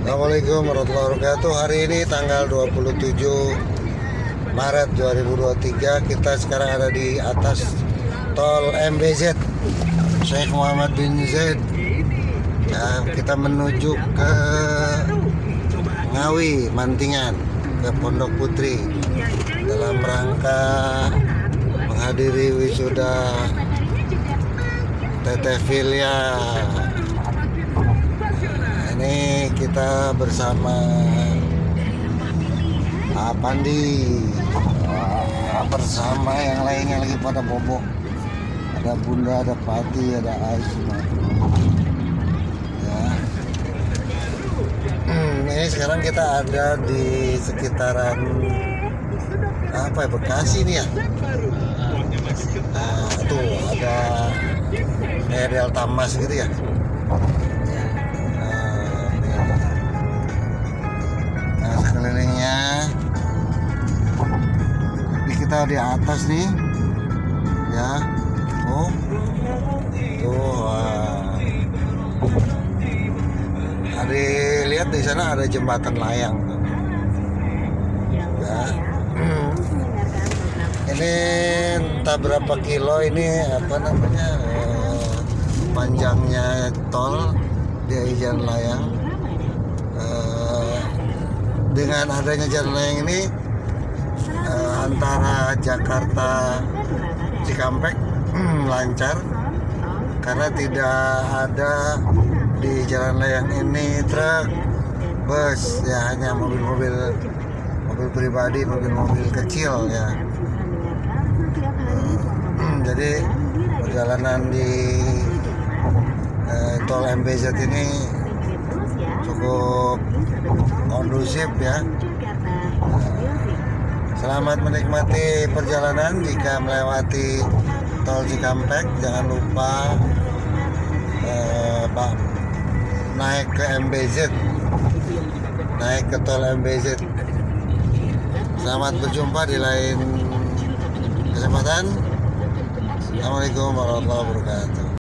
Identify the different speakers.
Speaker 1: Assalamualaikum warahmatullahi wabarakatuh. Hari ini tanggal 27 Maret 2023 Kita sekarang ada di atas Tol MBZ Syekh Muhammad bin Zaid. Ya, Kita menuju ke Ngawi, Mantingan Ke Pondok Putri. Dalam rangka Menghadiri wisuda Teteh Filia ini kita bersama Pak Pandi. Bersama yang lainnya lagi pada bobo ada Bunda ada Pati ada Aisyah ya. Hmm, ini sekarang kita ada di sekitaran apa ya Bekasi nih ya? Nah, tuh ada kayak Delta Mas gitu ya di atas nih. Ya. Oh. Tuh wah. ada lihat di sana ada jembatan layang. Ya. Ini entah berapa kilo ini apa namanya eh, panjangnya tol di jalan layang. Eh, dengan adanya jalan layang ini eh, antara Jakarta Cikampek lancar. Karena tidak ada di jalan layang ini truk bus ya hanya mobil-mobil mobil pribadi mobil-mobil kecil ya. Eh, jadi perjalanan di eh, tol MBZ ini cukup kondusif ya Selamat menikmati perjalanan jika melewati tol Cikampek. Jangan lupa eh, naik ke MBZ naik ke tol MBZ Selamat berjumpa di lain kesempatan. Assalamualaikum warahmatullahi wabarakatuh